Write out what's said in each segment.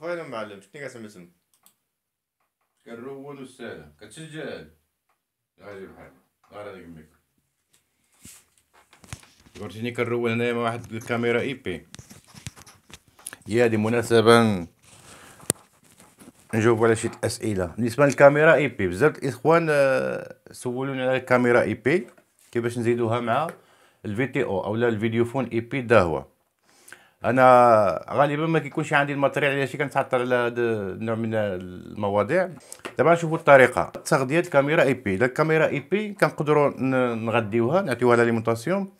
فاين المعلم شنو كتسمسم كنرون وسالة كتسجل غادي بحال غير هذيك الميكرو وريتيني كنرون هنايا مع واحد الكاميرا إي بي. هي هذه مناسبة نجاوب على شي أسئلة. بالنسبة للكاميرا إي بي بزاف الإخوان آه، سولوني على الكاميرا إي بي. كيفاش نزيدوها مع الفي تي أو أو لا الفيديو فون إي بي دهوه أنا غالبا ما كيكونش عندي ال matériel علاش كنتعطل على هذا النوع من المواضيع. دابا نشوفوا الطريقة. تغذية الكاميرا IP الكاميرا IP كنقدروا نغديوها نعطيوها l'alimentation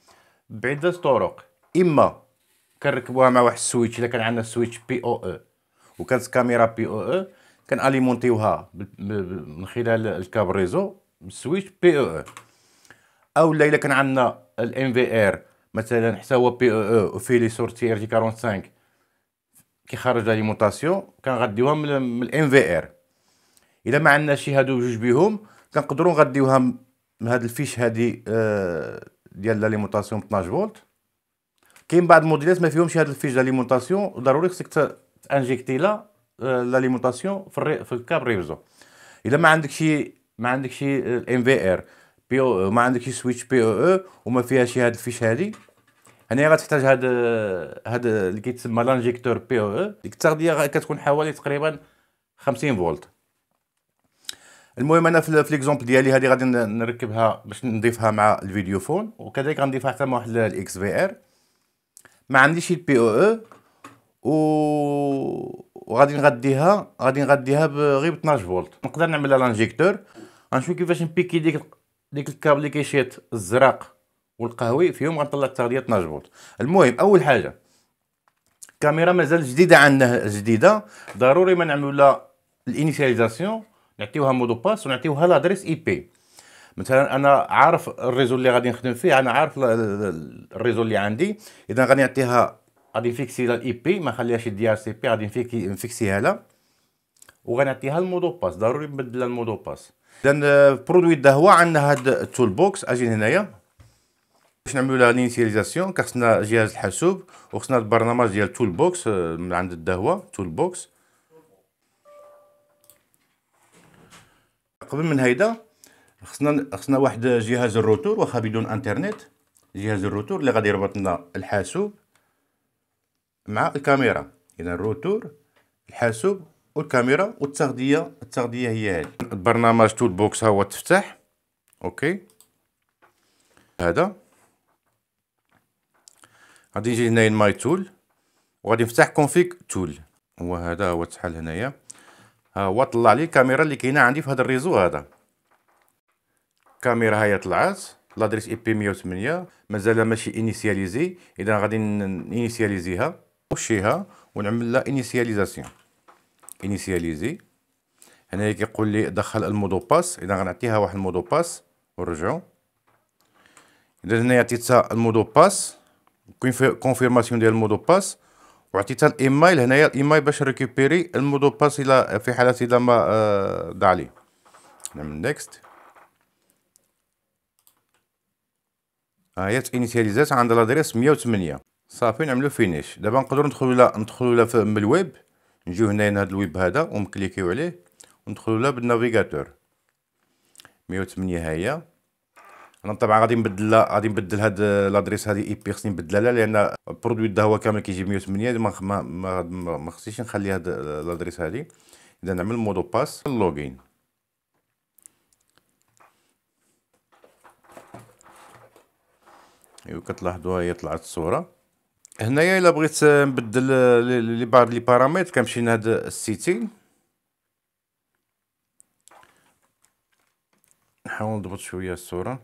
بعده طرق. إما كنركبوها مع واحد ال switch إلا كان عندنا switch POE وكانت كاميرا POE كن alimenter يوها من خلال ال câble réseau بال switch POE أو إلا كان عندنا ال NVR مثلا حتى هو POE وفيه les sorties RJ 45 كيخرج l'alimentation كنغديوها من ال NVR. إلا ما عندناش هادو جوج بيهم كنقدروا نغديوها من هاد ال fiche هادي ديال l'alimentation ب 12 فولت. كاين بعض الموديلات ما فيهمش هاد ال fiche l'alimentation ضروري خصك ت injecter la آه، l'alimentation في في ال câble réseau. إلا ما عندك شي ما عندك شي ال NVR POE ما عندك switch POE وما فيهاش هاد ال fiche هادي. هنا غتحتاج هاد هاد اللي كيتسمى l'injecteur POE. ديك التغذية كتكون حوالي تقريبا 50 فولت. المهم أنا في l'exemple ديالي هذه غادي نركبها باش نضيفها مع ال vidéophone وكذلك غنضيفها حتى مع واحد ال XVR. ما عنديش ال POE و وغادي نغديها غادي نغديها غير ب 12 فولت. نقدر نعملها l'injecteur. غنشوف كيفاش نبيكي ديك ديك الكابل اللي كيشيط الزرق والقهوي فيهم غنطلع 12 فولت المهم أول حاجة الكاميرا مازال جديدة عندنا جديدة. ضروري ما نعملوا لها l'initialisation نعطيوها mot de passe ونعطيوها l'adresse IP. مثلا أنا عارف ال réseau اللي غادي نخدم فيه أنا عارف ال réseau اللي عندي. إذا غادي نعطيها غادي نفيكسي ال IP ما نخليهاش DHCP غادي نفيكسيها لها وغنعطيها ال mot de passe ضروري نبدل ال mot de passe. اذا produit Dahua عندنا هاد ال toolbox أجي هنايا باش نعملو لها l'initialisation كخصنا جهاز الحاسوب وخصنا البرنامج ديال toolbox من عند Dahua toolbox قبل من هيدا خصنا خصنا واحد جهاز الروتور واخا بدون انترنت. جهاز الروتور اللي غادي يربط لنا الحاسوب مع الكاميرا. اذا الروتور الحاسوب والكاميرا والتغذية التغذية هي هذه. البرنامج toolbox ها هو تفتح. OK. هذا. غادي نجي هنايا my tool وغادي نفتح config tool هو هذا هو تحل هنايا. ها هو طلع لي الكاميرا اللي كاينة عندي في هذا ال réseau هذا. الكاميرا هي طلعت. l'adresse IP 108 مازال ماشي initialisé إذا غادي انيسياليزيها كوشيها ونعمل لها initialisation initialiser هنا كيقول لي دخل ال mot de passe إذا غنعطيها واحد ال mot de passe ونرجعو. إذا هنا عطيتها المودو باس كونفيرماسيون ديال المودو باس وعطيتها الإيميل. هنايا الإيميل باش récupérer ال mot de passe إلى في حاله اذا ما آه، دعلي نعمل next ها هي عند l'adresse 108 صافي نعملو finish دابا نقدروا ندخلوا لا ندخلوا لا الويب. نجيو هنايا هذا الويب هذا ونكليكيو عليه وندخلوا لا بال navigateur. 108 ها هي أنا طبعا غادي نبدل غادي نبدل هاد l'adresse هادي IP خصني نبدلها لا لأن ال produit Dahua كامل كيجي 108 ما ما ما, ما خصنيش نخلي هاد l'adresse هادي. إذا نعمل mot de passe login أيوا كتلاحظوا هي طلعت الصورة. هنايا إلا بغيت نبدل لي بعض les paramètres كنمشي لهاد ال setting نحاول نضبط شوية الصورة.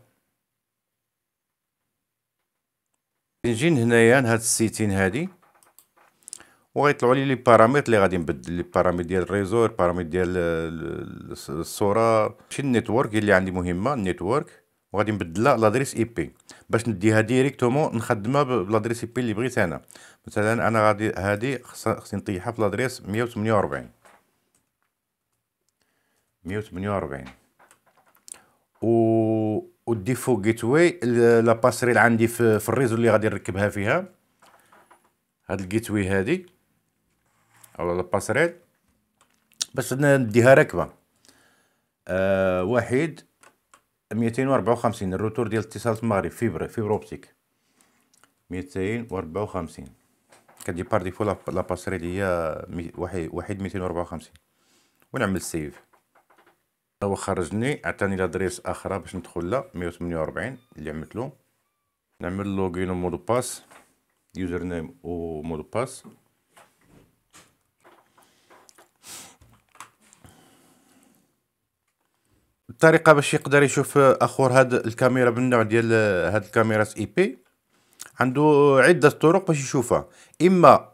نجي هنايا لهاد ال setting هادي وغيطلعوا لي les paramètres اللي غادي نبدل les paramètres ديال ال réseau ال paramètre ديال الصورة. ماشي ال network اللي عندي مهمة ال network. وغادي نبدلها l'adresse IP. باش نديها directement نخدمها ب l'adresse IP اللي بغيت أنا. مثلا أنا غادي هادي خصني نطيحها في l'adresse 148 148 و وال default gateway la passerelle عندي في, في ال réseau اللي غادي نركبها فيها. هاد ال gateway هادي أو passerelle. باش نديها راكبة. آه واحد ميتين وربعة وخمسين الروتور ديال اتصالات المغرب fibre fibre optique. ميتين وربعة وخمسين. كدي par défaut la passerelle هي واحد واحد ميتين وربعة وخمسين. ونعمل save هو خرجني عطاني l'adresse أخرى باش ندخل لها مية وثمانية وربعين اللي عملتلو. نعمل login و mot de passe username و mot de passe الطريقة باش يقدر يشوف أخور هاد الكاميرا بالنوع ديال هاد الكاميرات IP عنده عدة طرق باش يشوفها. إما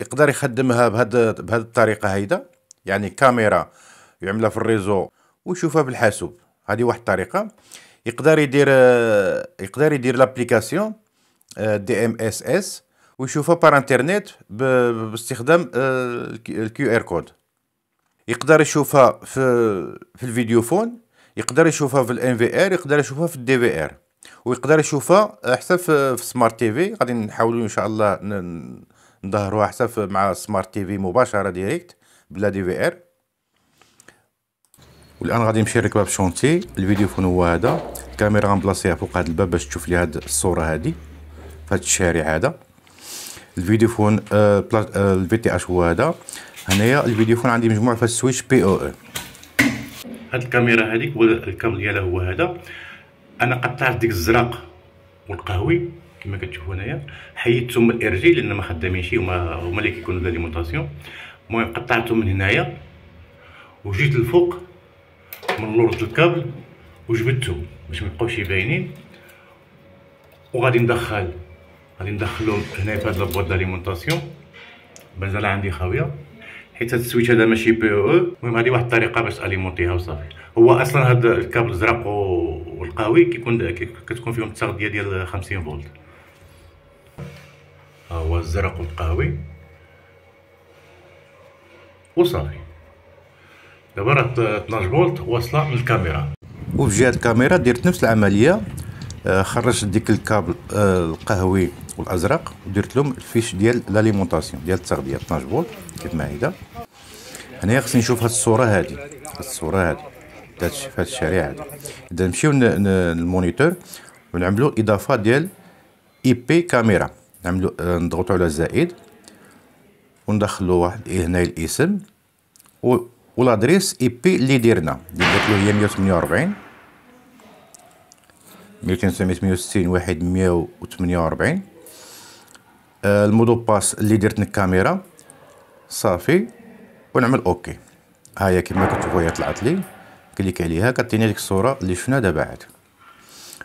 يقدر يخدمها بهاد بهاد الطريقة هيدا يعني كاميرا يعملها في ال réseau ويشوفها بالحاسوب. هذه واحد الطريقة. يقدر يدير يقدر يدير l'application DMSS ويشوفها par internet باستخدام ال QR code. يقدر يشوفها في في ال vidéophone يقدر يشوفها في ال NVR يقدر يشوفها في ال DVR ويقدر يشوفها حتى في, smart TV غادي نحاولوا إن شاء الله نظهروها حتى مع smart TV مباشرة direct بلا DVR والآن غادي نمشي نركبها في chantier ال vidéophone هو هذا؟ الكاميرا غنبلاصيها فوق هذا الباب باش تشوف لي هاد الصورة هادي في هاد الشارع هذا. ال vidéophone آه ال VTH هو هذا. هنايا ال vidéophone عندي مجموعة في ال switch PoE أو هاد الكاميرا هذيك الكابل ديالها هو هذا. أنا قطعت ديك الزرق والقهوي كما كتشوفوا هنايا. حيدتهم ال RJ لأن ما خدامينش هما هما اللي كيكونوا l'alimentation المهم قطعتهم من هنايا وجيت الفوق من لورد الكابل وجبدتهم باش ميبقاوش باينين وغادي ندخل غادي ندخلهم هنا في هاد la boîte d'alimentation مازال عندي خاوية. حيت هاد ال switch هذا ماشي PoE المهم هادي واحد الطريقة باش اليمونتيها وصافي هو أصلا هاد الكابل الزرق والقهوي كيكون كتكون فيهم التغذيه ديال 50 فولت. ها هو الزرق والقهوي وصافي. دابا راه 12 فولت واصلة من الكاميرا جهه الكاميرا درت نفس العملية آه، خرجت ديك الكابل آه، القهوي والأزرق ودرت لهم ال fiche ديال l'alimentation ديال التغذية 12 فولت كيف ما هيدا. هنايا خصني نشوف هاد الصورة هادي. هاد الصورة هادي. في هاد الشارع هادي. إذا نمشيو لل moniteur ونعملو إضافة ديال IP كاميرا. نعملو نضغطو على زائد وندخلو واحد هنا الاسم و وال adresse IP اللي درنا اللي درت له هي 148 200 واحد 148 آه ال mot de passe اللي درت الكاميرا. صافي. ونعمل OK. هاهي كما كتشوفوا هي طلعت لي. clic عليها كتعطيني ديك الصورة اللي شفنا دابا عاد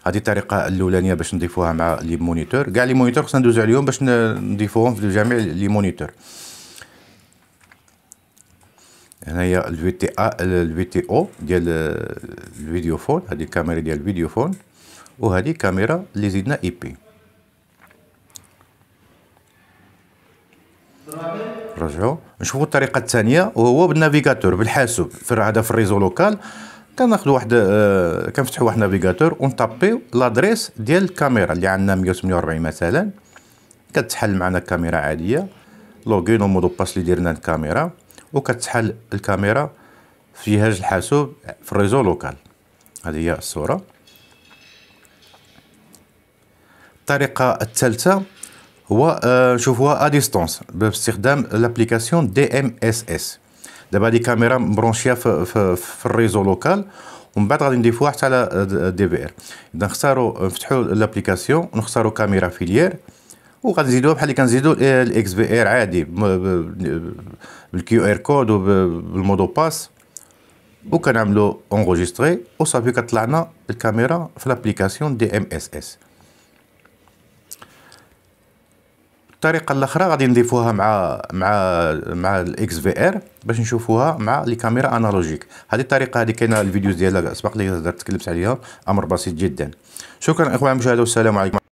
هذه الطريقة الأولانية باش نضيفوها مع les moniteurs. كاع les moniteurs خصنا ندوزو عليهم باش نضيفوهم في جميع les moniteurs. هنايا ال VT ا ال VTO ديال ال vidéophone. هذه الكاميرا ديال ال vidéophone. وهذه كاميرا اللي زيدنا IP. نرجعو نشوفو الطريقة الثانية وهو بال navigateur بالحاسوب. في هذا في ال réseau local. كناخذ واحد آه كنفتحوا واحد navigateur ونطابيو l'adresse ديال الكاميرا اللي عندنا 148 مثلا. كتحل معنا كاميرا عادية. login و mot de passe اللي درنا الكاميرا. وكتحل الكاميرا في جهاز الحاسوب في ال réseau local. هذه هي الصورة. الطريقة الثالثة. هو نشوفوها à distance باستخدام l'application DMSS دابا هذه كاميرا م branchée في, في, في ال réseau local ومن بعد غادي نضيفوها حتى على DVR اذا نختاروا نفتحوا l'application ونختاروا caméra filaire وغادي نزيدوها بحال اللي كنزيدو ال XVR عادي بال QR code وبال mot de passe وكنعملو enregistrer وصافي كطلع لنا الكاميرا في l'application DMSS الطريقة الأخرى غادي نضيفوها مع مع مع ال XVR باش نشوفوها مع les caméras analogiques. هذه الطريقة هذه كاينة الفيديوز ديالها سبق لي تكلمت عليها أمر بسيط جدا. شكرا إخوان المشاهدة والسلام عليكم.